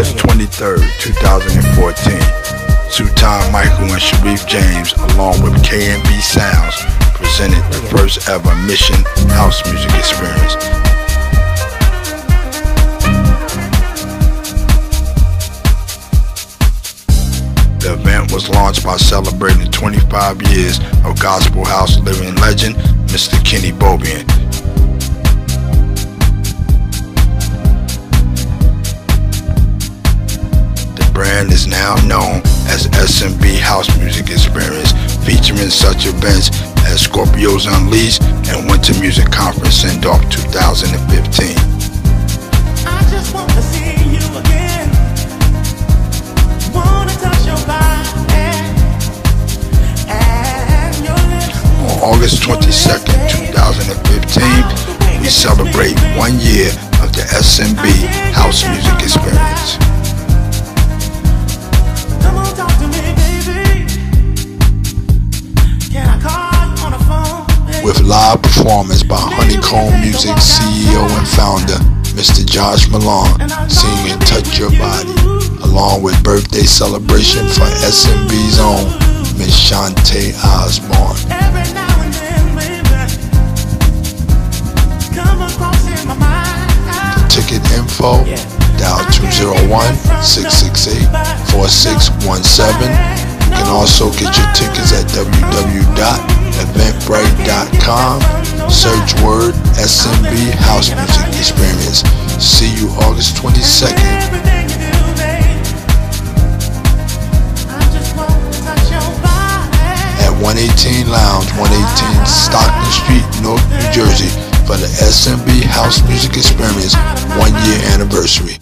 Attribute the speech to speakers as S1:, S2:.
S1: August 23rd, 2014, Sultan Michael and Sharif James, along with KNB Sounds, presented the first ever Mission House Music Experience. The event was launched by celebrating 25 years of gospel house living legend, Mr. Kenny Bobien. Brand is now known as SMB House Music Experience, featuring such events as Scorpios Unleashed and Winter Music Conference Send Off 2015. August 22nd, 2015, we celebrate one year of the SMB House Music Experience. With live performance by Honeycomb Music CEO and founder, Mr. Josh Milan, singing Touch Your Body, along with birthday celebration for SMB's own Miss Shantae Osborne. ticket info, dial 201-668-4617. You can also get your tickets at www.eventbrite.com. Search word SMB House Music Experience. See you August 22nd. At 118 Lounge, 118 Stockton Street, North New Jersey for the SMB House Music Experience one year anniversary.